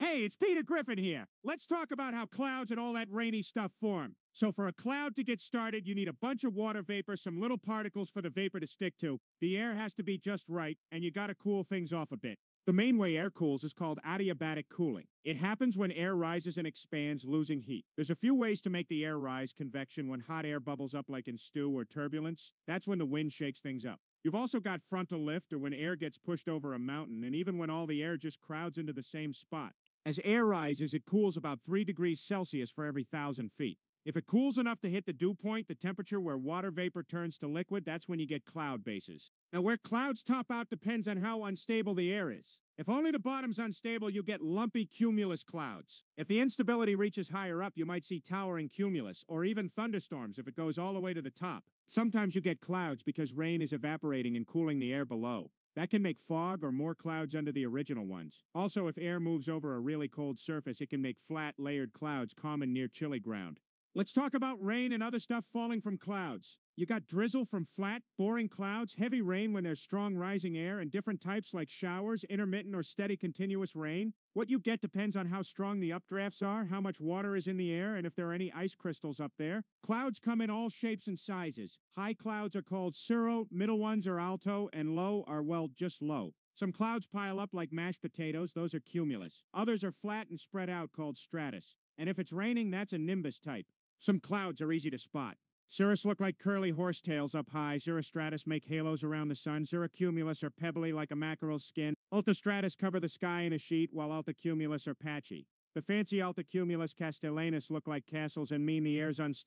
Hey, it's Peter Griffin here. Let's talk about how clouds and all that rainy stuff form. So, for a cloud to get started, you need a bunch of water vapor, some little particles for the vapor to stick to. The air has to be just right, and you gotta cool things off a bit. The main way air cools is called adiabatic cooling. It happens when air rises and expands, losing heat. There's a few ways to make the air rise convection when hot air bubbles up like in stew or turbulence. That's when the wind shakes things up. You've also got frontal lift, or when air gets pushed over a mountain, and even when all the air just crowds into the same spot. As air rises, it cools about 3 degrees Celsius for every thousand feet. If it cools enough to hit the dew point, the temperature where water vapor turns to liquid, that's when you get cloud bases. Now, where clouds top out depends on how unstable the air is. If only the bottom's unstable, you get lumpy cumulus clouds. If the instability reaches higher up, you might see towering cumulus, or even thunderstorms if it goes all the way to the top. Sometimes you get clouds because rain is evaporating and cooling the air below. That can make fog or more clouds under the original ones. Also, if air moves over a really cold surface, it can make flat, layered clouds common near chilly ground. Let's talk about rain and other stuff falling from clouds. You got drizzle from flat, boring clouds, heavy rain when there's strong rising air, and different types like showers, intermittent or steady continuous rain. What you get depends on how strong the updrafts are, how much water is in the air, and if there are any ice crystals up there. Clouds come in all shapes and sizes. High clouds are called cirro, middle ones are alto, and low are, well, just low. Some clouds pile up like mashed potatoes, those are cumulus. Others are flat and spread out called stratus. And if it's raining, that's a nimbus type. Some clouds are easy to spot. Cirrus look like curly horsetails up high. Cirrostratus make halos around the sun. Cirrocumulus are pebbly like a mackerel's skin. Altostratus cover the sky in a sheet, while altocumulus are patchy. The fancy altocumulus castellanus look like castles and mean the air's unstable.